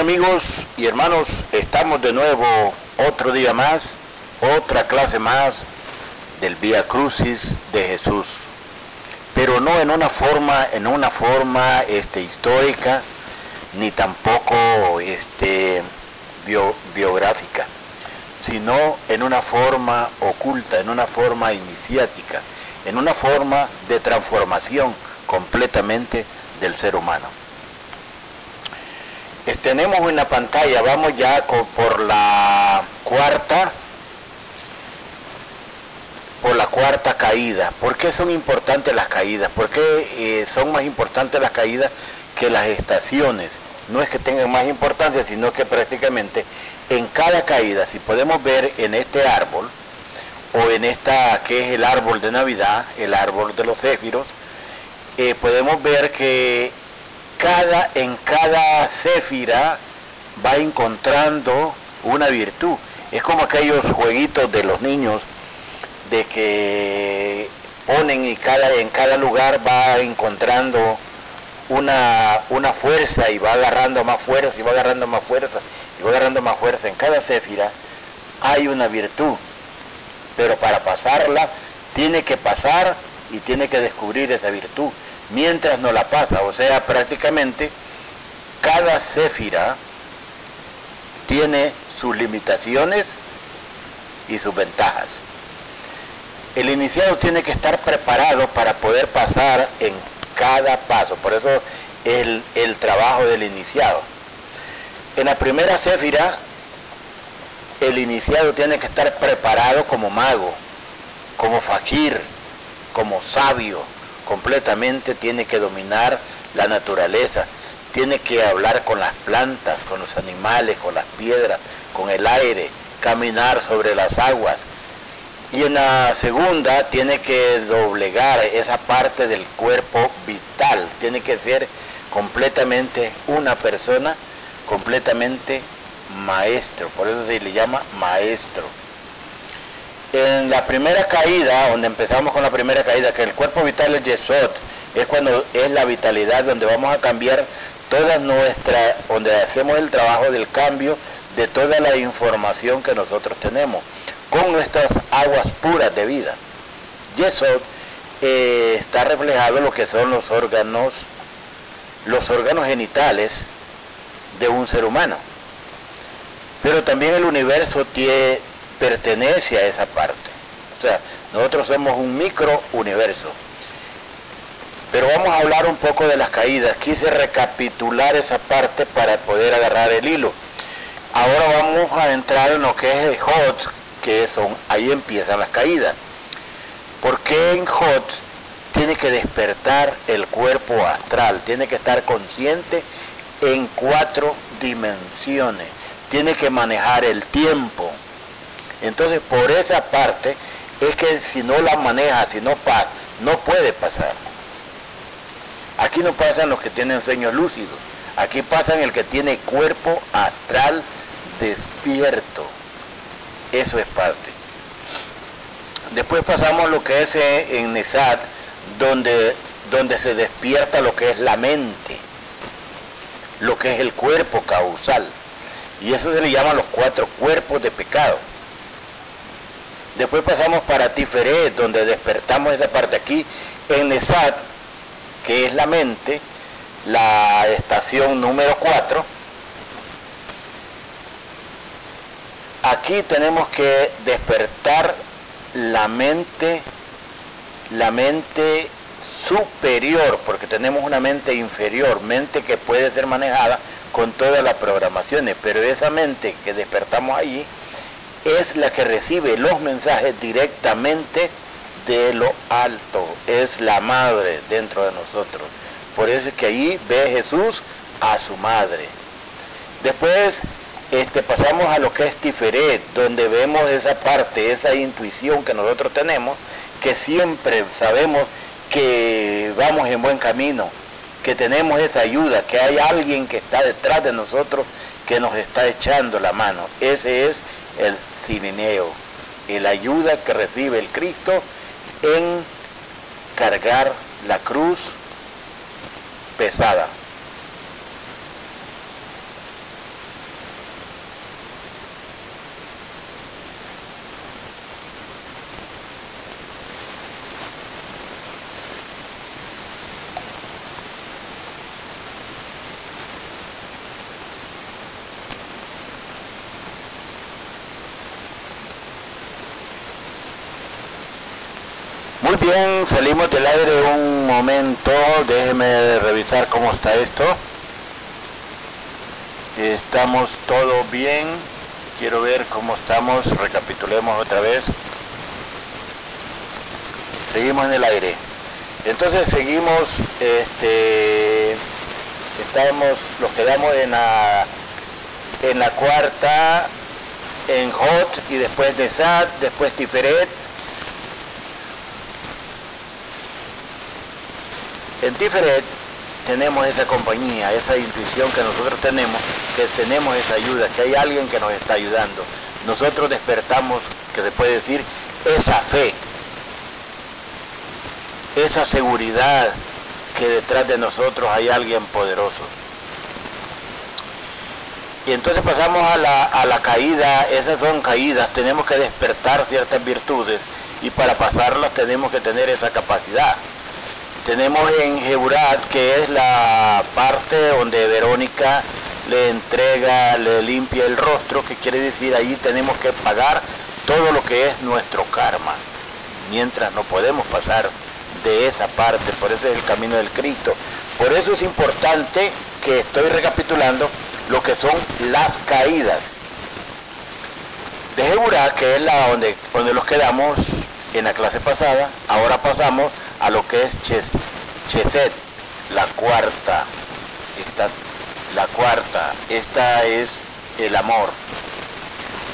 Amigos y hermanos, estamos de nuevo otro día más, otra clase más del Vía Crucis de Jesús, pero no en una forma, en una forma este, histórica, ni tampoco este, biográfica, sino en una forma oculta, en una forma iniciática, en una forma de transformación completamente del ser humano tenemos una pantalla, vamos ya por la cuarta, por la cuarta caída. ¿Por qué son importantes las caídas? ¿Por qué eh, son más importantes las caídas que las estaciones? No es que tengan más importancia, sino que prácticamente en cada caída, si podemos ver en este árbol, o en esta que es el árbol de Navidad, el árbol de los céfiros, eh, podemos ver que cada, en cada céfira va encontrando una virtud. Es como aquellos jueguitos de los niños de que ponen y cada, en cada lugar va encontrando una, una fuerza y va agarrando más fuerza y va agarrando más fuerza y va agarrando más fuerza. En cada céfira hay una virtud, pero para pasarla tiene que pasar y tiene que descubrir esa virtud mientras no la pasa. O sea, prácticamente cada céfira tiene sus limitaciones y sus ventajas. El iniciado tiene que estar preparado para poder pasar en cada paso, por eso el, el trabajo del iniciado. En la primera céfira, el iniciado tiene que estar preparado como mago, como fakir, como sabio, completamente, tiene que dominar la naturaleza, tiene que hablar con las plantas, con los animales, con las piedras, con el aire, caminar sobre las aguas. Y en la segunda tiene que doblegar esa parte del cuerpo vital, tiene que ser completamente una persona, completamente maestro, por eso se le llama maestro en la primera caída, donde empezamos con la primera caída, que el cuerpo vital es Yesod, es cuando es la vitalidad donde vamos a cambiar toda nuestra, donde hacemos el trabajo del cambio de toda la información que nosotros tenemos, con nuestras aguas puras de vida. Yesod eh, está reflejado lo que son los órganos, los órganos genitales de un ser humano. Pero también el universo tiene pertenece a esa parte. O sea, nosotros somos un micro universo. Pero vamos a hablar un poco de las caídas. Quise recapitular esa parte para poder agarrar el hilo. Ahora vamos a entrar en lo que es el hot, que son, ahí empiezan las caídas. Porque en hot tiene que despertar el cuerpo astral, tiene que estar consciente en cuatro dimensiones, tiene que manejar el tiempo, entonces, por esa parte, es que si no la maneja, si no pasa, no puede pasar. Aquí no pasan los que tienen sueños lúcidos, aquí pasan el que tiene cuerpo astral despierto. Eso es parte. Después pasamos lo que es eh, en Nesad, donde, donde se despierta lo que es la mente, lo que es el cuerpo causal. Y eso se le llama los cuatro cuerpos de pecado. Después pasamos para Tiferet, donde despertamos esa parte aquí. En Nesat, que es la mente, la estación número 4. Aquí tenemos que despertar la mente, la mente superior, porque tenemos una mente inferior, mente que puede ser manejada con todas las programaciones, pero esa mente que despertamos allí es la que recibe los mensajes directamente de lo alto, es la madre dentro de nosotros. Por eso es que ahí ve Jesús a su madre. Después este, pasamos a lo que es Tiferet, donde vemos esa parte, esa intuición que nosotros tenemos, que siempre sabemos que vamos en buen camino, que tenemos esa ayuda, que hay alguien que está detrás de nosotros que nos está echando la mano. Ese es el sirineo, la ayuda que recibe el Cristo en cargar la cruz pesada. Muy bien, salimos del aire un momento, déjeme revisar cómo está esto. Estamos todo bien, quiero ver cómo estamos, recapitulemos otra vez. Seguimos en el aire. Entonces seguimos, este, estamos, los quedamos en la, en la cuarta, en Hot y después de Sad, después Tiferet En Tiferet tenemos esa compañía, esa intuición que nosotros tenemos, que tenemos esa ayuda, que hay alguien que nos está ayudando. Nosotros despertamos, que se puede decir, esa fe, esa seguridad que detrás de nosotros hay alguien poderoso. Y entonces pasamos a la, a la caída, esas son caídas, tenemos que despertar ciertas virtudes y para pasarlas tenemos que tener esa capacidad. Tenemos en Jeburat, que es la parte donde Verónica le entrega, le limpia el rostro, que quiere decir ahí tenemos que pagar todo lo que es nuestro karma, mientras no podemos pasar de esa parte, por eso es el camino del Cristo. Por eso es importante que estoy recapitulando lo que son las caídas de Jeburat, que es la donde, donde los quedamos en la clase pasada, ahora pasamos a lo que es Cheset, la cuarta. Esta, la cuarta, esta es el amor.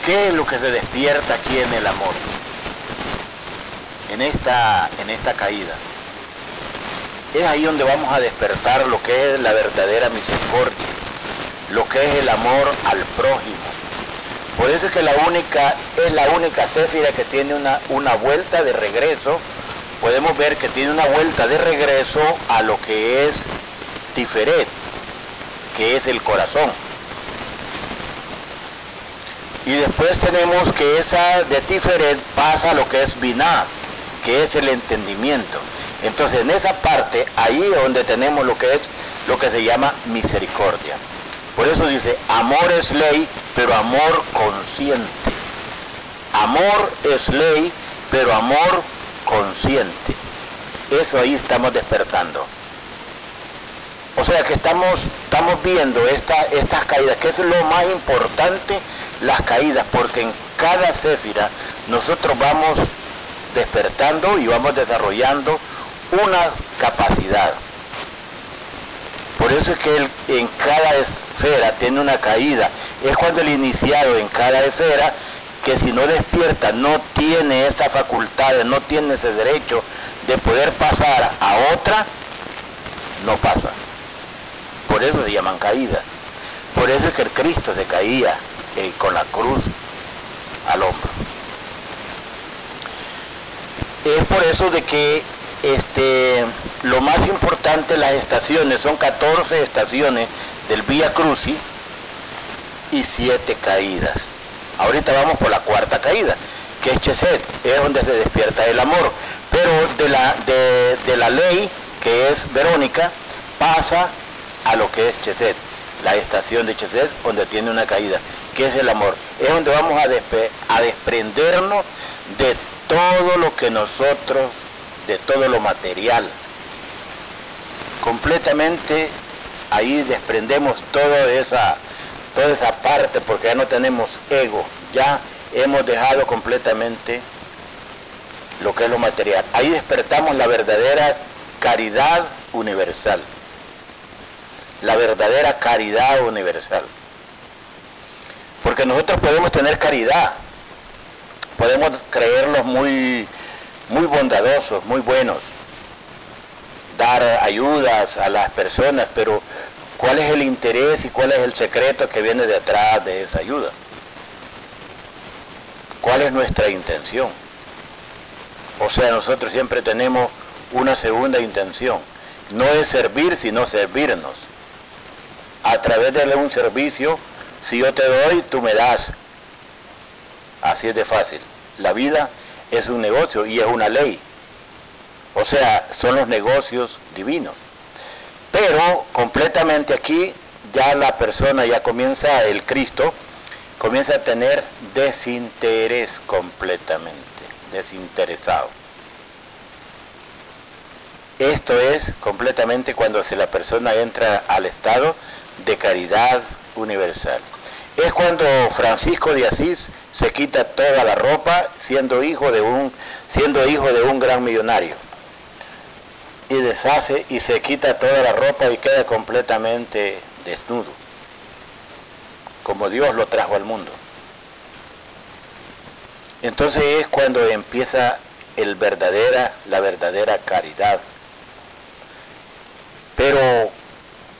¿Qué es lo que se despierta aquí en el amor? En esta, en esta caída. Es ahí donde vamos a despertar lo que es la verdadera misericordia, lo que es el amor al prójimo. Por eso es que la única, es la única céfira que tiene una, una vuelta de regreso podemos ver que tiene una vuelta de regreso a lo que es Tiferet, que es el corazón. Y después tenemos que esa de Tiferet pasa a lo que es Binah, que es el entendimiento. Entonces en esa parte, ahí es donde tenemos lo que es lo que se llama misericordia. Por eso dice, amor es ley, pero amor consciente. Amor es ley, pero amor consciente. Eso ahí estamos despertando. O sea que estamos, estamos viendo esta, estas caídas, que es lo más importante, las caídas, porque en cada céfira nosotros vamos despertando y vamos desarrollando una capacidad. Por eso es que en cada esfera tiene una caída. Es cuando el iniciado en cada esfera que si no despierta no tiene esa facultad, no tiene ese derecho de poder pasar a otra, no pasa. Por eso se llaman caídas. Por eso es que el Cristo se caía eh, con la cruz al hombro. Es por eso de que este, lo más importante las estaciones, son 14 estaciones del Vía Crucis y 7 caídas. Ahorita vamos por la cuarta caída, que es Cheset, es donde se despierta el amor. Pero de la, de, la ley, que es Verónica, pasa a lo que es Cheset, la estación de Cheset, donde tiene una caída, que es el amor. Es donde vamos a, a desprendernos de todo lo que nosotros, de todo lo material. Completamente ahí desprendemos toda esa toda esa parte porque ya no tenemos ego, ya hemos dejado completamente lo que es lo material. Ahí despertamos la verdadera caridad universal. La verdadera caridad universal. Porque nosotros podemos tener caridad, podemos creerlos muy, muy bondadosos, muy buenos, dar ayudas a las personas, pero cuál es el interés y cuál es el secreto que viene detrás de esa ayuda. ¿Cuál es nuestra intención? O sea, nosotros siempre tenemos una segunda intención. No es servir, sino servirnos. A través de un servicio, si yo te doy, tú me das. Así es de fácil. La vida es un negocio y es una ley. O sea, son los negocios divinos. Pero completamente aquí ya la persona ya comienza, el Cristo, comienza a tener desinterés completamente, desinteresado. Esto es completamente cuando la persona entra al estado de caridad universal. Es cuando Francisco de Asís se quita toda la ropa siendo hijo de un, siendo hijo de un gran millonario. Y deshace y se quita toda la ropa y queda completamente desnudo. Como Dios lo trajo al mundo. Entonces es cuando empieza el verdadera, la verdadera caridad. Pero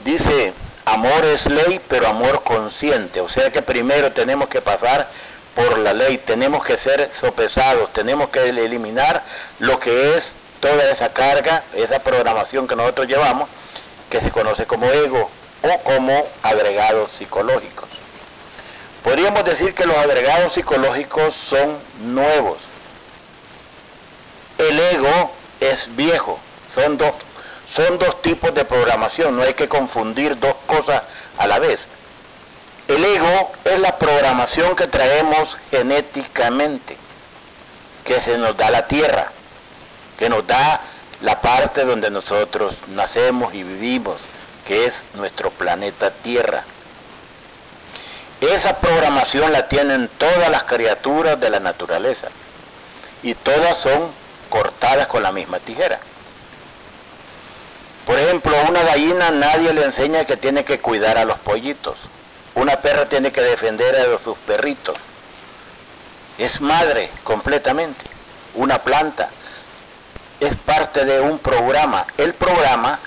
dice Amor es ley, pero amor consciente. O sea que primero tenemos que pasar por la ley, tenemos que ser sopesados, tenemos que eliminar lo que es toda esa carga, esa programación que nosotros llevamos, que se conoce como ego o como agregados psicológicos. Podríamos decir que los agregados psicológicos son nuevos. El ego es viejo, son dos son dos tipos de programación, no hay que confundir dos cosas a la vez. El ego es la programación que traemos genéticamente, que se nos da la tierra, que nos da la parte donde nosotros nacemos y vivimos, que es nuestro planeta Tierra. Esa programación la tienen todas las criaturas de la naturaleza y todas son cortadas con la misma tijera. Por ejemplo, a una gallina nadie le enseña que tiene que cuidar a los pollitos. Una perra tiene que defender a sus perritos. Es madre completamente. Una planta es parte de un programa. El programa,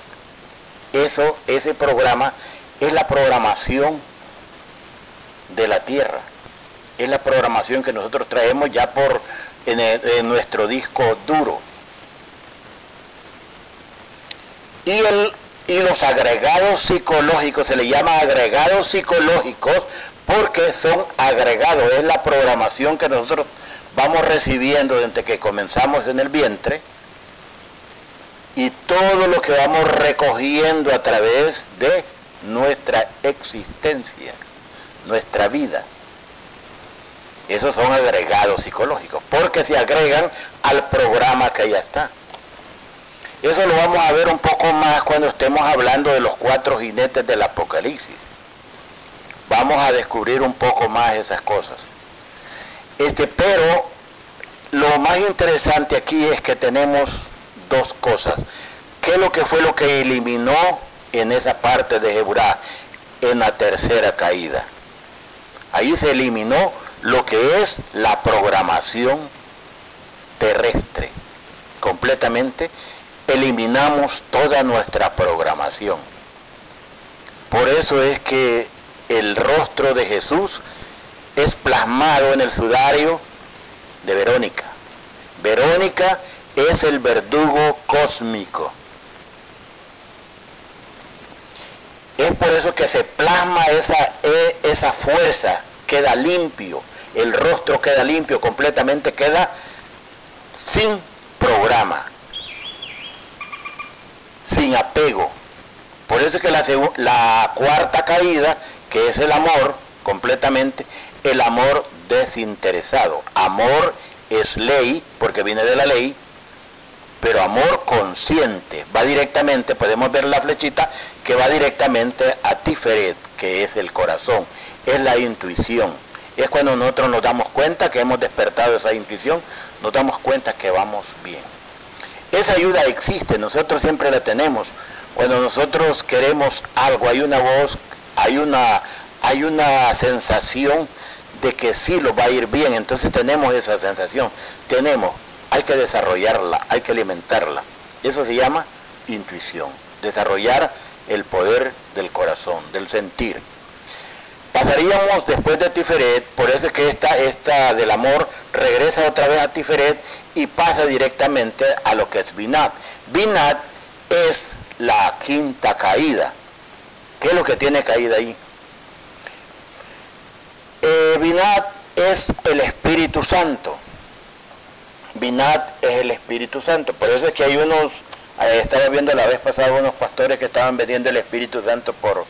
eso, ese programa es la programación de la tierra. Es la programación que nosotros traemos ya por en nuestro disco duro. Y, el, y los agregados psicológicos, se le llama agregados psicológicos porque son agregados, es la programación que nosotros vamos recibiendo desde que comenzamos en el vientre y todo lo que vamos recogiendo a través de nuestra existencia, nuestra vida. Esos son agregados psicológicos, porque se agregan al programa que ya está. Eso lo vamos a ver un poco más cuando estemos hablando de los cuatro jinetes del Apocalipsis. Vamos a descubrir un poco más esas cosas. Este, pero lo más interesante aquí es que tenemos dos cosas. ¿Qué es lo que fue lo que eliminó en esa parte de Hebrá en la tercera caída? Ahí se eliminó lo que es la programación terrestre completamente eliminamos toda nuestra programación. Por eso es que el rostro de Jesús es plasmado en el sudario de Verónica. Verónica es el verdugo cósmico. Es por eso que se plasma esa, e, esa fuerza, queda limpio, el rostro queda limpio, completamente queda sin programa sin apego. Por eso es que la, la cuarta caída, que es el amor, completamente, el amor desinteresado. Amor es ley, porque viene de la ley, pero amor consciente, va directamente, podemos ver la flechita, que va directamente a Tiferet, que es el corazón, es la intuición. Es cuando nosotros nos damos cuenta que hemos despertado esa intuición, nos damos cuenta que vamos bien. Esa ayuda existe, nosotros siempre la tenemos. Cuando nosotros queremos algo, hay una voz, hay una, hay una sensación de que sí lo va a ir bien, entonces tenemos esa sensación. Tenemos, hay que desarrollarla, hay que alimentarla. Eso se llama intuición, desarrollar el poder del corazón, del sentir. Pasaríamos después de Tiferet, por eso es que esta, del amor regresa otra vez a Tiferet y pasa directamente a lo que es Binat. Binat es la quinta caída. ¿Qué es lo que tiene caída ahí? Eh, Binat es el Espíritu Santo. Binat es el Espíritu Santo. Por eso es que hay unos, eh, estaba viendo la vez pasada unos pastores que estaban vendiendo el Espíritu Santo por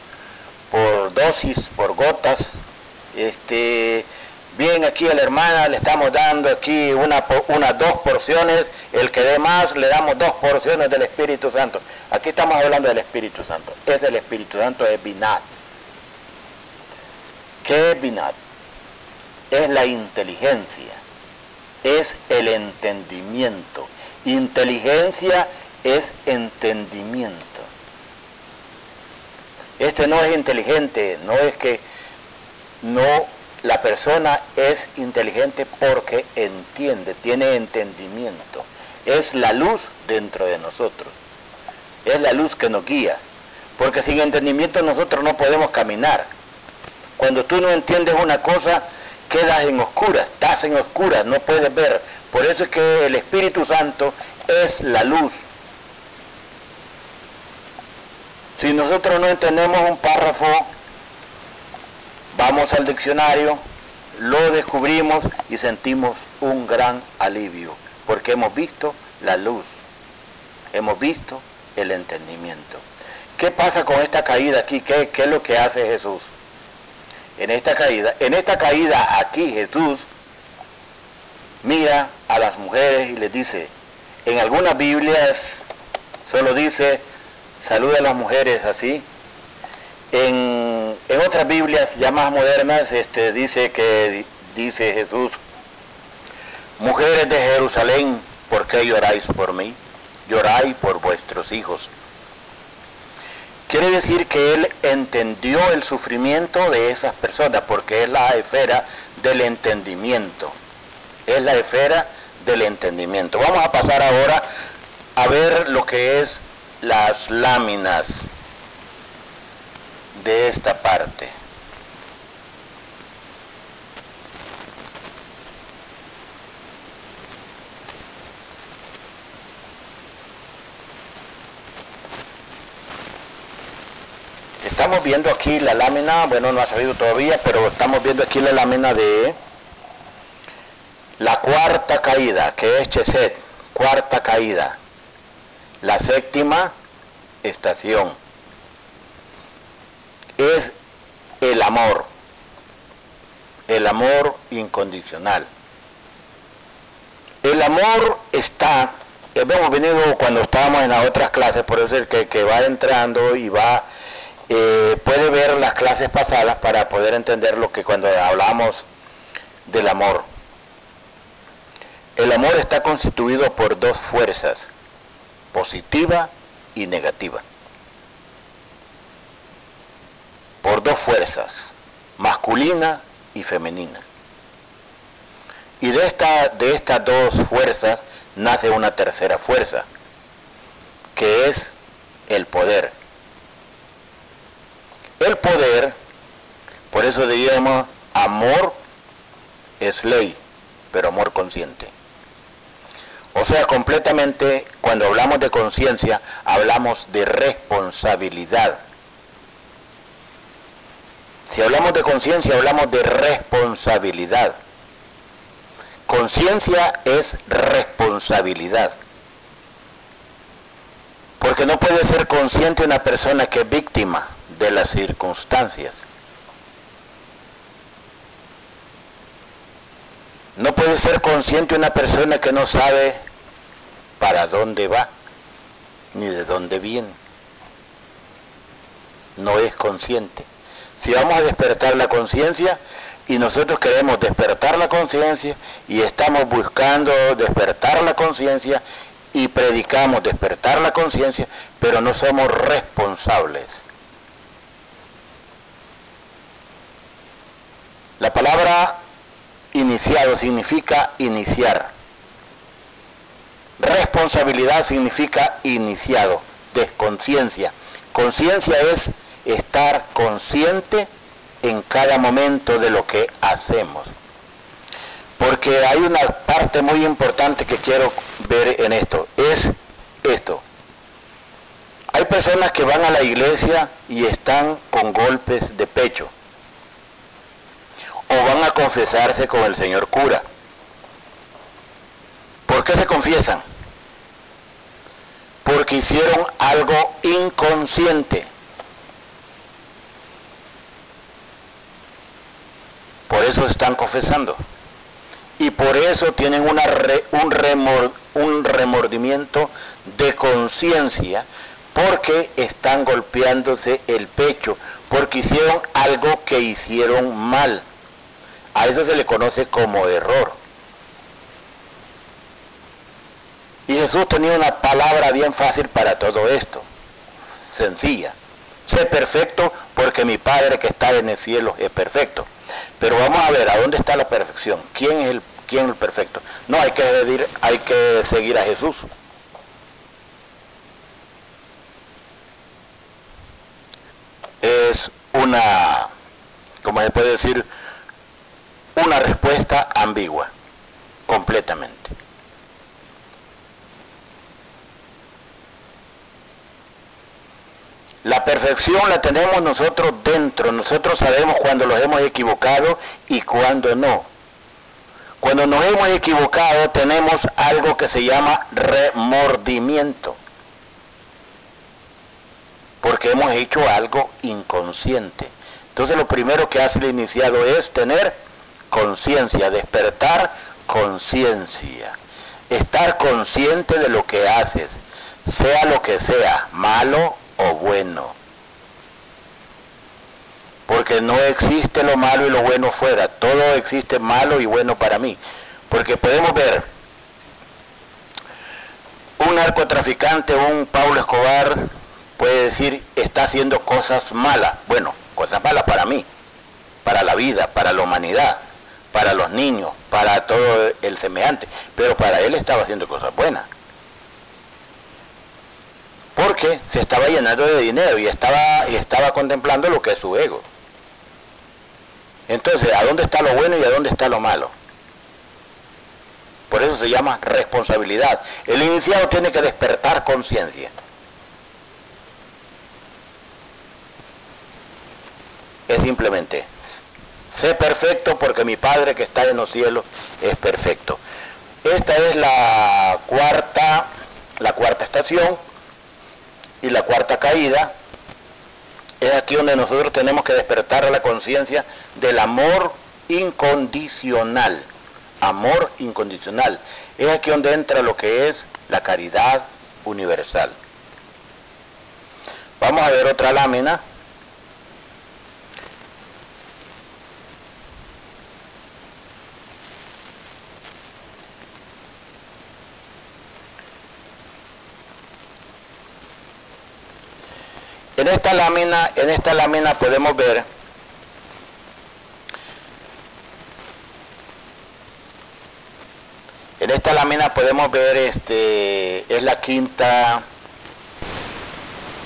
por dosis, por gotas, este, Bien, aquí a la hermana le estamos dando aquí una, unas dos porciones, el que dé más le damos dos porciones del Espíritu Santo. Aquí estamos hablando del Espíritu Santo. Es el Espíritu Santo, es Binat. ¿Qué es Binat? Es la inteligencia, es el entendimiento. Inteligencia es entendimiento. Este no es inteligente, no es que no la persona es inteligente porque entiende, tiene entendimiento. Es la luz dentro de nosotros. Es la luz que nos guía. Porque sin entendimiento nosotros no podemos caminar. Cuando tú no entiendes una cosa, quedas en oscuras, estás en oscuras, no puedes ver. Por eso es que el Espíritu Santo es la luz. Si nosotros no entendemos un párrafo Vamos al diccionario, lo descubrimos y sentimos un gran alivio, porque hemos visto la luz, hemos visto el entendimiento. ¿Qué pasa con esta caída aquí? ¿Qué, es lo que hace Jesús? En esta caída, en esta caída aquí Jesús mira a las mujeres y les dice, en algunas Biblias solo dice, saluda a las mujeres así, en, otras Biblias ya más modernas este, dice que dice Jesús, mujeres de Jerusalén, ¿por qué lloráis por mí? Lloráis por vuestros hijos. Quiere decir que él entendió el sufrimiento de esas personas porque es la esfera del entendimiento. Es la esfera del entendimiento. Vamos a pasar ahora a ver lo que es las láminas de esta parte. Estamos viendo aquí la lámina, bueno, no ha salido todavía, pero estamos viendo aquí la lámina de la cuarta caída, que es Cheset, cuarta caída. La séptima estación es el amor, el amor incondicional. El amor está, hemos venido cuando estábamos en las otras clases, por eso el que, que va entrando y va, eh, puede ver las clases pasadas para poder entender lo que cuando hablamos del amor. El amor está constituido por dos fuerzas, positiva y negativa. por dos fuerzas, masculina y femenina. Y de, esta, de estas dos fuerzas nace una tercera fuerza, que es el poder. Poder, por eso diríamos, amor es ley, pero amor consciente. O sea, completamente, cuando hablamos de conciencia, hablamos de responsabilidad si hablamos de conciencia, hablamos de responsabilidad. Conciencia es responsabilidad. Porque no puede ser consciente una persona que es víctima de las circunstancias. No puede ser consciente una persona que no sabe para dónde va, ni de dónde viene. No es consciente. Si vamos a despertar la conciencia y nosotros queremos despertar la conciencia y estamos buscando despertar la conciencia y predicamos despertar la conciencia, pero no somos responsables. La palabra iniciado significa iniciar. Responsabilidad significa iniciado, desconciencia. Conciencia es estar consciente en cada momento de lo que hacemos. Porque hay una parte muy importante que quiero ver en esto, es esto. Hay personas que van a la iglesia y están con golpes de pecho. O van a confesarse con el señor cura. ¿Por qué se confiesan? Porque hicieron algo inconsciente eso están confesando. Y por eso tienen una un, un remordimiento de conciencia porque están golpeándose el pecho, porque hicieron algo que hicieron mal. A eso se le conoce como error. Y Jesús tenía una palabra bien fácil para todo esto, sencilla. Sé perfecto porque mi Padre que está en el cielo es perfecto. Pero vamos a ver, ¿a dónde está la perfección? ¿Quién es el, quién es el perfecto? No, hay que, seguir, hay que seguir a Jesús. Es una, como se puede decir, una respuesta ambigua, completamente. La perfección la tenemos nosotros dentro, nosotros sabemos cuando nos hemos equivocado y cuando no. Cuando nos hemos equivocado tenemos algo que se llama remordimiento, porque hemos hecho algo inconsciente. Entonces lo primero que hace el iniciado es tener conciencia, despertar conciencia, estar consciente de lo que haces, sea lo que sea, malo o bueno. Porque no existe lo malo y lo bueno fuera, todo existe malo y bueno para mí. Porque podemos ver un narcotraficante, un Paulo Escobar, puede decir, está haciendo cosas malas. Bueno, cosas malas para mí, para la vida, para la humanidad, para los niños, para todo el semejante. Pero para él estaba haciendo cosas buenas porque se estaba llenando de dinero y estaba, y estaba contemplando lo que es su ego. Entonces, ¿a dónde está lo bueno y a dónde está lo malo? Por eso se llama responsabilidad. El iniciado tiene que despertar conciencia. Es simplemente, sé perfecto porque mi Padre que está en los cielos es perfecto. Esta es la cuarta, la cuarta estación y la cuarta caída, es aquí donde nosotros tenemos que despertar la conciencia del amor incondicional. Amor incondicional. Es aquí donde entra lo que es la caridad universal. Vamos a ver otra lámina. En esta lámina, en esta lámina podemos ver En esta lámina podemos ver este es la quinta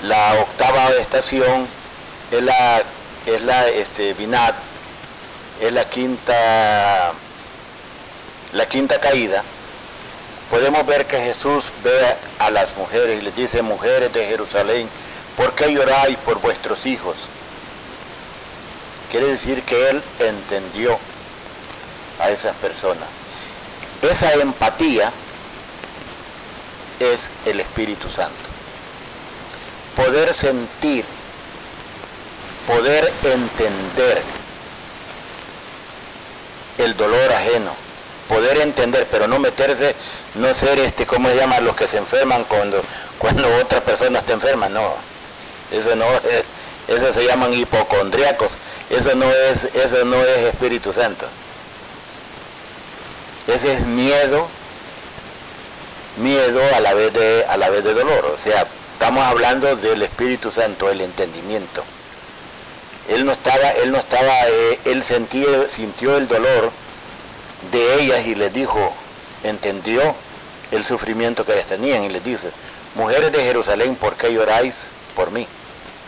la octava estación es la es la este Binat es la quinta la quinta caída. Podemos ver que Jesús ve a las mujeres y les dice mujeres de Jerusalén ¿Por qué lloráis por vuestros hijos? Quiere decir que Él entendió a esas personas. Esa empatía es el Espíritu Santo. Poder sentir, poder entender el dolor ajeno, poder entender, pero no meterse, no ser este, ¿cómo se llama? Los que se enferman cuando, cuando otra persona está enferma, no eso no es, eso se llaman hipocondriacos, eso no es, eso no es Espíritu Santo. Ese es miedo, miedo a la vez de, a la vez de dolor. O sea, estamos hablando del Espíritu Santo, el entendimiento. Él no estaba, él no estaba, eh, él sentía, sintió el dolor de ellas y les dijo, entendió el sufrimiento que ellas tenían y les dice, mujeres de Jerusalén, ¿por qué lloráis por mí?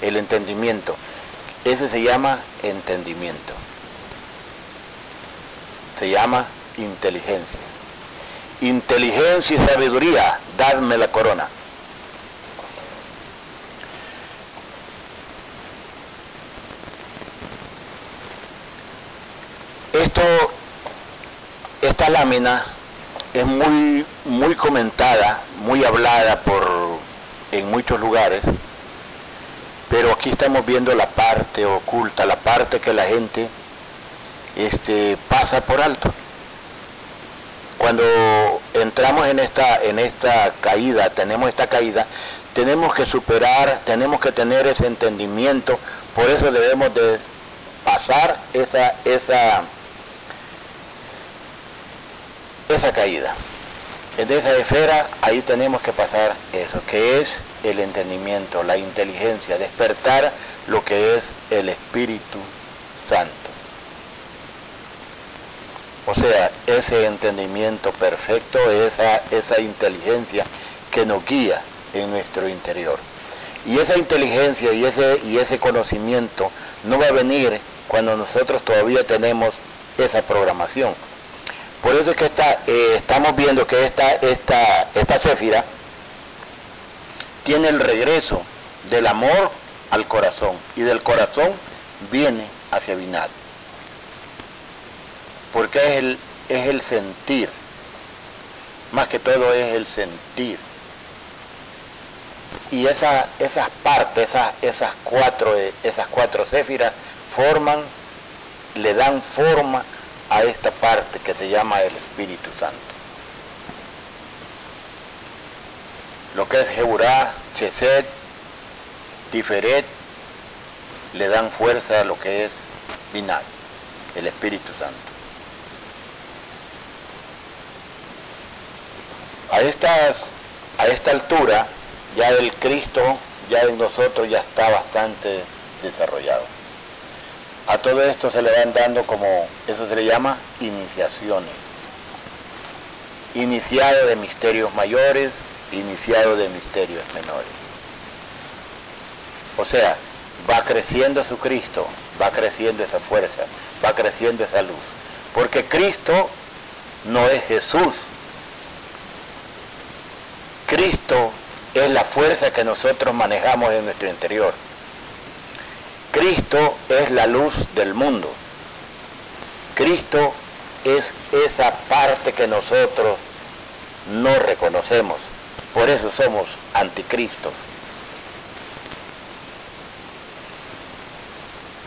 El entendimiento. Ese se llama entendimiento. Se llama inteligencia. Inteligencia y sabiduría, dadme la corona. Esto, esta lámina es muy, muy comentada, muy hablada por, en muchos lugares, pero aquí estamos viendo la parte oculta, la parte que la gente este, pasa por alto. Cuando entramos en esta, en esta caída, tenemos esta caída, tenemos que superar, tenemos que tener ese entendimiento, por eso debemos de pasar esa, esa, esa caída. En esa esfera, ahí tenemos que pasar eso, que es el entendimiento, la inteligencia, despertar lo que es el Espíritu Santo. O sea, ese entendimiento perfecto, esa, esa inteligencia que nos guía en nuestro interior. Y esa inteligencia y ese, y ese conocimiento no va a venir cuando nosotros todavía tenemos esa programación. Por eso es que eh, estamos viendo que esta, esta, esta tiene el regreso del amor al corazón y del corazón viene hacia Binat. Porque es el, es el sentir, más que todo es el sentir. Y esa, esas partes, esas, esas, cuatro, esas cuatro céfiras forman, le dan forma a esta parte que se llama el Espíritu Santo. Lo que es Jeburá, Chesed, Tiferet, le dan fuerza a lo que es Binat, el Espíritu Santo. A, a esta altura, ya el Cristo, ya en nosotros ya está bastante desarrollado. A todo esto se le van dando como, eso se le llama iniciaciones. Iniciado de misterios mayores, iniciado de misterios menores. O sea, va creciendo su Cristo, va creciendo esa fuerza, va creciendo esa luz. Porque Cristo no es Jesús. Cristo es la fuerza que nosotros manejamos en nuestro interior. Cristo es la luz del mundo. Cristo es esa parte que nosotros no reconocemos. Por eso somos anticristos.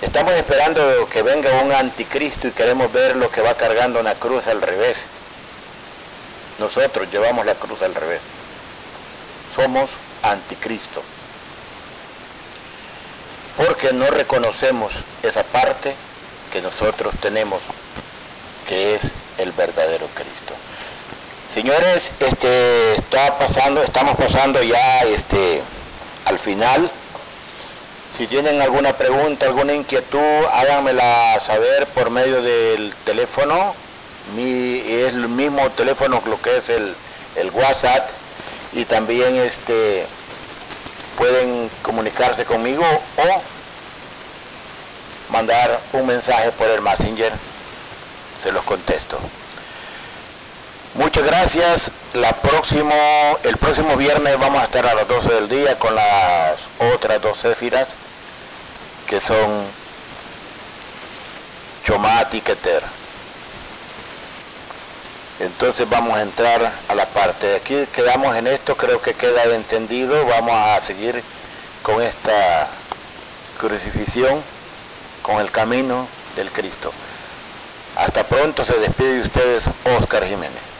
Estamos esperando que venga un anticristo y queremos ver lo que va cargando una cruz al revés. Nosotros llevamos la cruz al revés. Somos anticristo porque no reconocemos esa parte que nosotros tenemos, que es el verdadero Cristo. Señores, este está pasando, estamos pasando ya este al final. Si tienen alguna pregunta, alguna inquietud, háganmela saber por medio del teléfono. Es el mismo teléfono lo que es el, el WhatsApp y también este pueden comunicarse conmigo o mandar un mensaje por el Messenger, se los contesto. Muchas gracias. El próximo viernes vamos a estar a las 12 del día con las otras dos céfiras que son Chomat y Keter. Entonces vamos a entrar a la parte de aquí, quedamos en esto, creo que queda entendido, vamos a seguir con esta crucifixión, con el camino del Cristo. Hasta pronto, se despide de ustedes Oscar Jiménez.